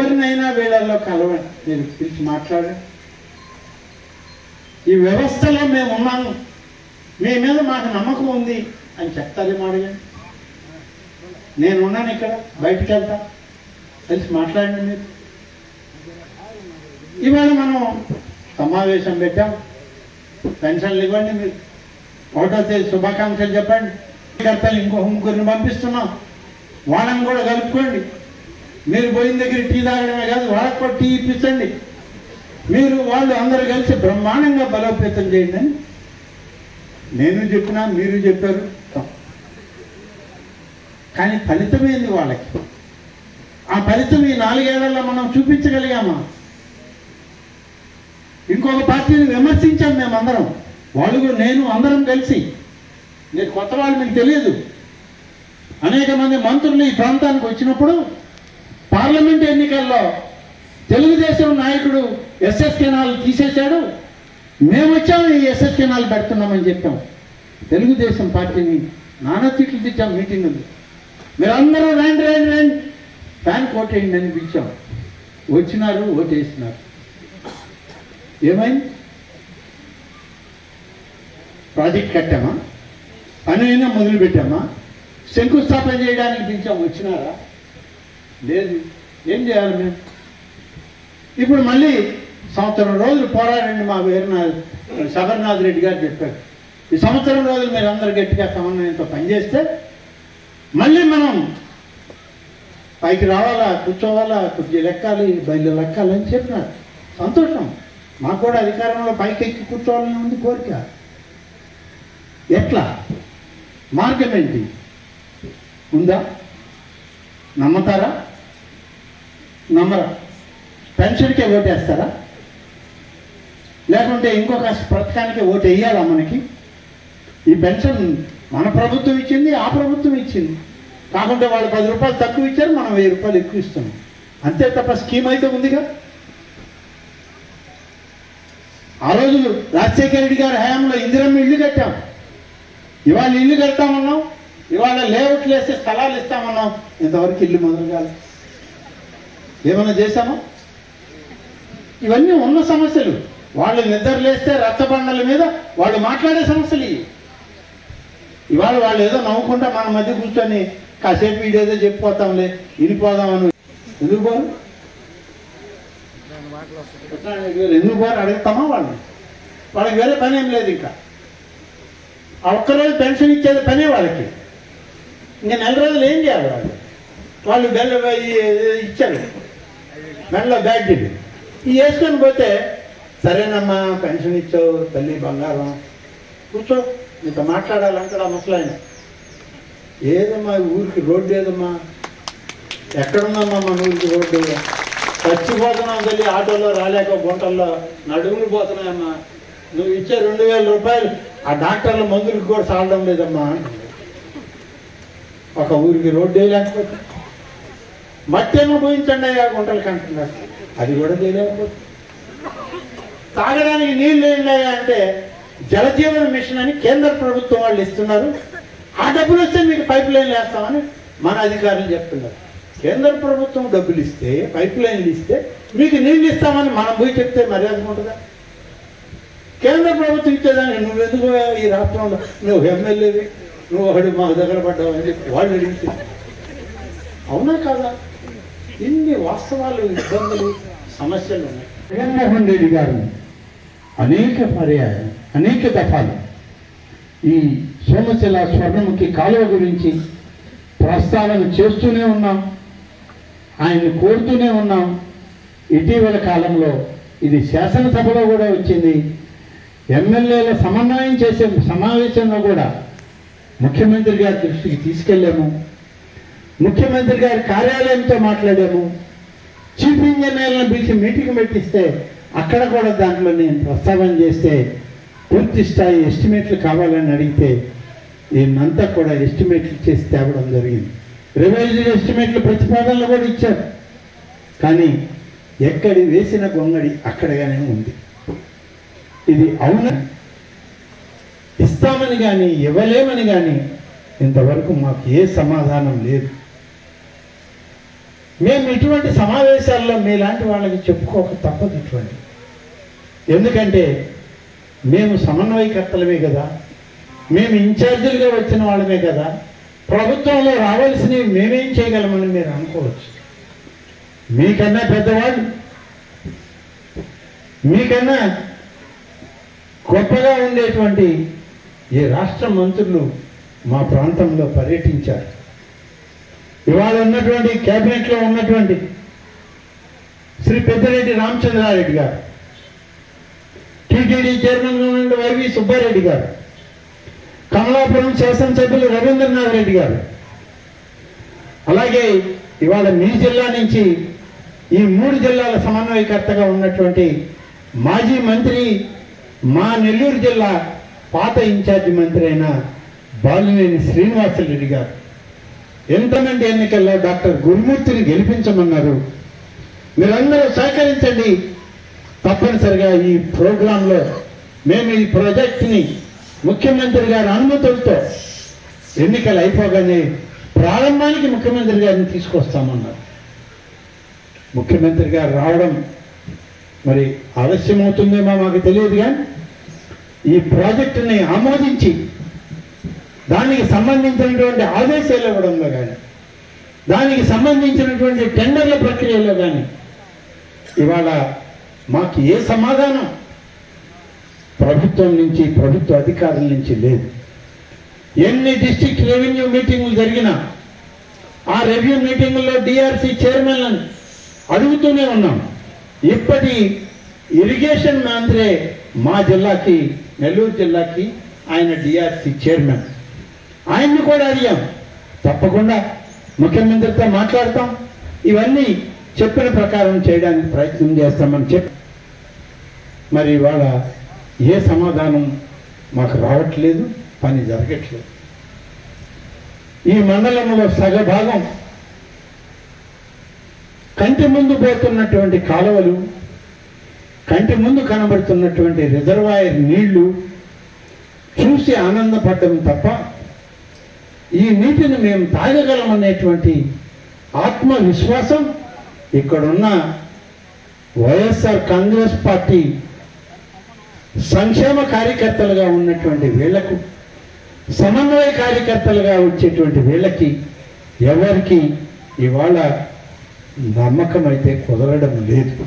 ఎవరినైనా వీళ్ళల్లో కలవండి. మీరు పిలిచి మాట్లాడండి ఈ వ్యవస్థలో మేము ఉన్నాము. మీ మీద మాకు నమ్మకం ఉంది అని చెప్తారేమో మాడగండి నేను ఉన్నాను ఇక్కడ బయటికి వెళ్తా కలిసి మాట్లాడండి మీరు. ఇవాళ మనం సమావేశం పెట్టాం. పెన్షన్లు ఇవ్వండి మీరు. ఒకటో తేదీ శుభాకాంక్షలు చెప్పండి. కర్తలు ఇంకొక ముగ్గురిని పంపిస్తున్నాం. వాళ్ళని కూడా కలుపుకోండి. మీరు పోయిన దగ్గర టీ తాగడమే కాదు వాళ్ళకి కూడా టీ ఇప్పించండి. మీరు వాళ్ళు అందరూ కలిసి బ్రహ్మాండంగా బలోపేతం చేయండి అని నేను చెప్పినా మీరు చెప్పారు కానీ ఫలితమైంది వాళ్ళకి? ఆ ఫలితం ఈ నాలుగేళ్ళలో మనం చూపించగలిగామా? ఇంకొక పార్టీని విమర్శించాం మేమందరం. వాళ్ళు కూడా నేను అందరం కలిసి. నేను కొత్త వాళ్ళు మీకు తెలియదు. అనేక మంది మంత్రులు ఈ ప్రాంతానికి వచ్చినప్పుడు పార్లమెంట్ ఎన్నికల్లో తెలుగుదేశం నాయకుడు ఎస్ఎస్ కెనాల్ తీసేశాడు. మేము వచ్చాము ఈ ఎస్ఎస్ కెనాల్ పెడుతున్నామని చెప్పాం. తెలుగుదేశం పార్టీని నానా తిట్లు తెచ్చాం మీటింగ్ ఉంది. మీరందరూ రండి రండి రండి. ఫ్యాన్ కోటేయండి అని పిలిచాం. వచ్చినారు ఓటేసినారు. ఏమైంది? ప్రాజెక్ట్ కట్టామా? పనైనా మొదలు పెట్టామా శంకుస్థాపన చేయడానికి పిలిచాం వచ్చినారా? లేదు. ఏం చేయాలి మేము? ఇప్పుడు మళ్ళీ సంవత్సరం రోజులు పోరాడండి మా వీరనాథ్ శబర్నాథ్ రెడ్డి గారు చెప్పారు. ఈ సంవత్సరం రోజులు మీరు అందరు గట్టిగా సమన్వయంతో పనిచేస్తే మళ్ళీ మనం పైకి రావాలా కూర్చోవాలా కుర్చీ లెక్కాలి బయలు లెక్కాలి అని చెప్పినారు. సంతోషం. మాకు కూడా అధికారంలో పైకి ఎక్కి కూర్చోవాలని ఉంది కోరిక. ఎట్లా? మార్గం ఏంటి? ఉందా? నమ్మతారా? నమ్మరా పెన్షన్కే ఓటేస్తారా? లేకుంటే ఇంకొక పథకానికి ఓటు వేయాలా మనకి? ఈ పెన్షన్ మన ప్రభుత్వం ఇచ్చింది ఆ ప్రభుత్వం ఇచ్చింది. కాకుంటే వాళ్ళు పది రూపాయలు తక్కువ ఇచ్చారు మనం వెయ్యి రూపాయలు ఎక్కువ ఇస్తున్నాం. అంతే తప్ప స్కీమ్ అయితే ఉందిగా? ఆ రోజు రాజశేఖర రెడ్డి గారి హయాంలో ఇందిరమ్మ ఇల్లు కట్టాం. ఇవాళ ఇల్లు కడతామన్నాం ఇవాళ లేఅవుట్లు వేసి స్థలాలు ఇస్తామన్నాం. ఇంతవరకు ఇల్లు మొదలు కాలేదు. ఏమైనా చేశామా? ఇవన్నీ ఉన్న సమస్యలు. వాళ్ళు నిద్రలేస్తే రక్తబండల రచ్చబండల మీద వాళ్ళు మాట్లాడే సమస్యలు ఇవి. ఇవాళ వాళ్ళు ఏదో నవ్వుకుంటా మన మధ్య కూర్చొని కాసేపు ఇదేదో చెప్పిపోతాంలే వినిపోదామని. ఎందుకు పోరు ఎందుకు పోరు అడుగుతామా వాళ్ళని? వాళ్ళకి వేరే పని ఏం లేదు ఇంకా. ఆ ఒక్కరోజు పెన్షన్ ఇచ్చేది పనే వాళ్ళకి. ఇంకా నెల రోజులు ఏం చేయాలి వాళ్ళు? వాళ్ళు బెల్ల ఇచ్చారు. మెడలో బ్యాడ్జీలు ఈ వేసుకొని పోతే సరేనమ్మా పెన్షన్ ఇచ్చావు తల్లి బంగారం. కూర్చో నీతో మాట్లాడాలంటాడు ఆ ముసలాయన. ఏదమ్మా ఊరికి రోడ్డు ఏదమ్మా? ఎక్కడుందమ్మా మన ఊరికి రోడ్డు? చచ్చిపోతున్నాం తల్లి ఆటోలో రాలేక గుంటల్లో. నడుములు పోతున్నాయమ్మా. నువ్వు ఇచ్చే రెండు వేల రూపాయలు ఆ డాక్టర్ల మందులకు కూడా సాలడం లేదమ్మా. ఒక ఊరికి రోడ్డు వేయలేకపోతే మట్టి ఏమో పోయించండి అయ్యా గుంటలకి అంటున్నారు అది కూడా చేయలేకపోతే తాగడానికి నీళ్ళు ఏంటయ్యా అంటే జలజీవన మిషన్ అని కేంద్ర ప్రభుత్వం వాళ్ళు ఇస్తున్నారు. ఆ డబ్బులు వస్తే మీకు పైప్ లైన్లు వేస్తామని మన అధికారులు చెప్తున్నారు. కేంద్ర ప్రభుత్వం డబ్బులు ఇస్తే పైప్ లైన్లు ఇస్తే మీకు నీళ్ళు ఇస్తామని మనం పోయి చెప్తే మర్యాద ఉంటుందా? కేంద్ర ప్రభుత్వం ఇచ్చేదానికి నువ్వెందుకు ఈ రాష్ట్రంలో? నువ్వు ఎమ్మెల్యేవి నువ్వు ఒకటి మాకు దగ్గర పడ్డావు అని చెప్పి వాళ్ళు అడిగితే. అవునా కాదా? ఇన్ని వాస్తవాలు ఇబ్బందులు సమస్యలు ఉన్నాయి? జగన్మోహన్ రెడ్డి గారు అనేక పర్యాయం అనేక దఫాలు ఈ సోమశిల స్వర్ణముఖి కాలువ గురించి ప్రస్తావన చేస్తూనే ఉన్నాం ఆయన్ని కోరుతూనే ఉన్నాం. ఇటీవల కాలంలో ఇది శాసనసభలో కూడా వచ్చింది. ఎమ్మెల్యేల సమన్వయం చేసే సమావేశంలో కూడా ముఖ్యమంత్రి గారి దృష్టికి తీసుకెళ్ళాము. ముఖ్యమంత్రి గారి కార్యాలయంతో మాట్లాడాము. చీఫ్ ఇంజనీర్లను పిలిచి మీటింగ్ పెట్టిస్తే అక్కడ కూడా దాంట్లో నేను ప్రస్తావన చేస్తే పూర్తి స్థాయి ఎస్టిమేట్లు కావాలని అడిగితే దీన్నంతా కూడా ఎస్టిమేట్లు చేసి తేవడం జరిగింది. రివైజ్డ్ ఎస్టిమేట్లు ప్రతిపాదనలు కూడా ఇచ్చారు. కానీ ఎక్కడి వేసిన గొంగడి అక్కడగానే ఉంది. ఇది అవును? ఇస్తామని కానీ ఇవ్వలేమని కానీ ఇంతవరకు మాకు ఏ సమాధానం లేదు. మేము ఇటువంటి సమావేశాల్లో మీలాంటి వాళ్ళకి చెప్పుకోక తప్పదు ఇటువంటి. ఎందుకంటే మేము సమన్వయకర్తలమే కదా. మేము ఇన్ఛార్జీలుగా వచ్చిన వాళ్ళమే కదా. ప్రభుత్వంలో రావాల్సినవి మేమేం చేయగలమని మీరు అనుకోవచ్చు. మీకన్నా పెద్దవాళ్ళు మీకన్నా గొప్పగా ఉండేటువంటి ఈ రాష్ట్ర మంత్రులు మా ప్రాంతంలో పర్యటించారు. ఇవాళ ఉన్నటువంటి క్యాబినెట్లో ఉన్నటువంటి శ్రీ పెద్దిరెడ్డి రామచంద్రారెడ్డి గారు టీటీడీ చైర్మన్గా ఉన్న వైవి సుబ్బారెడ్డి గారు కమలాపురం శాసనసభ్యులు రవీంద్రనాథ్ రెడ్డి గారు. అలాగే ఇవాళ మీ జిల్లా నుంచి ఈ మూడు జిల్లాల సమన్వయకర్తగా ఉన్నటువంటి మాజీ మంత్రి మా నెల్లూరు జిల్లా పాత ఇన్ఛార్జి మంత్రి అయిన బాలినేని శ్రీనివాసరెడ్డి గారు. ఎంతమంది ఎన్నికల్లో డాక్టర్ గురుమూర్తిని గెలిపించమన్నారు? మీరందరూ సహకరించండి. తప్పనిసరిగా ఈ ప్రోగ్రాంలో మేము ఈ ప్రాజెక్ట్ని ముఖ్యమంత్రి గారి అనుమతులతో ఎన్నికలు అయిపోగానే ప్రారంభానికి ముఖ్యమంత్రి గారిని తీసుకొస్తామన్నారు. ముఖ్యమంత్రి గారు రావడం మరి ఆలస్యమవుతుందేమో మాకు తెలియదు కానీ ఈ ప్రాజెక్టుని ఆమోదించి దానికి సంబంధించినటువంటి ఆదేశాలు ఇవ్వడంలో కానీ దానికి సంబంధించినటువంటి టెండర్ల ప్రక్రియలో కానీ ఇవాళ మాకు ఏ సమాధానం? ప్రభుత్వం నుంచి ప్రభుత్వ అధికారుల నుంచి లేదు. ఎన్ని డిస్టిక్ రెవెన్యూ మీటింగులు జరిగినా ఆ రెవెన్యూ మీటింగుల్లో డిఆర్సి చైర్మన్లను అడుగుతూనే ఉన్నాం. ఇప్పటి ఇరిగేషన్ మంత్రే మా జిల్లాకి నెల్లూరు జిల్లాకి ఆయన డిఆర్సి చైర్మన్. ఆయన్ని కూడా అడిగాం. తప్పకుండా ముఖ్యమంత్రితో మాట్లాడతాం. ఇవన్నీ చెప్పిన ప్రకారం చేయడానికి ప్రయత్నం చేస్తామని చెప్పి మరి ఇవాళ ఏ సమాధానం మాకు రావట్లేదు పని జరగట్లేదు. ఈ మండలంలో సగభాగం కంటి ముందు పోతున్నటువంటి కాలువలు కంటి ముందు కనబడుతున్నటువంటి రిజర్వాయర్ నీళ్ళు చూసి ఆనందపడ్డం తప్ప ఈ నీటిని మేము తాగగలమనేటువంటి ఆత్మవిశ్వాసం ఇక్కడున్న వైఎస్ఆర్ కాంగ్రెస్ పార్టీ సంక్షేమ కార్యకర్తలుగా ఉన్నటువంటి వీళ్ళకు సమన్వయ కార్యకర్తలుగా వచ్చేటువంటి వీళ్ళకి ఎవరికి ఇవాళ నమ్మకం అయితే కుదరడం లేదు.